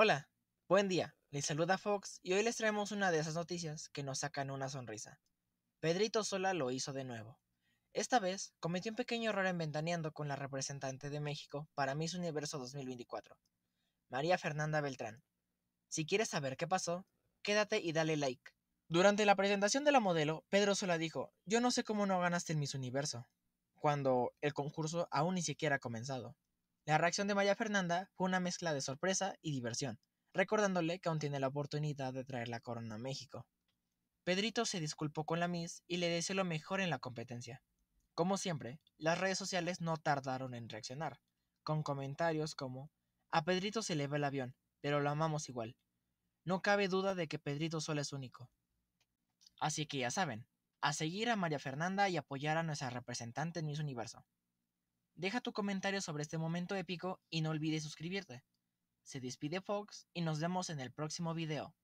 Hola, buen día. Les saluda Fox y hoy les traemos una de esas noticias que nos sacan una sonrisa. Pedrito Sola lo hizo de nuevo. Esta vez cometió un pequeño error en ventaneando con la representante de México para Miss Universo 2024, María Fernanda Beltrán. Si quieres saber qué pasó, quédate y dale like. Durante la presentación de la modelo, Pedro Sola dijo, yo no sé cómo no ganaste el Miss Universo, cuando el concurso aún ni siquiera ha comenzado. La reacción de María Fernanda fue una mezcla de sorpresa y diversión, recordándole que aún tiene la oportunidad de traer la corona a México. Pedrito se disculpó con la Miss y le deseó lo mejor en la competencia. Como siempre, las redes sociales no tardaron en reaccionar, con comentarios como A Pedrito se le va el avión, pero lo amamos igual. No cabe duda de que Pedrito solo es único. Así que ya saben, a seguir a María Fernanda y apoyar a nuestra representante en Miss Universo. Deja tu comentario sobre este momento épico y no olvides suscribirte. Se despide Fox y nos vemos en el próximo video.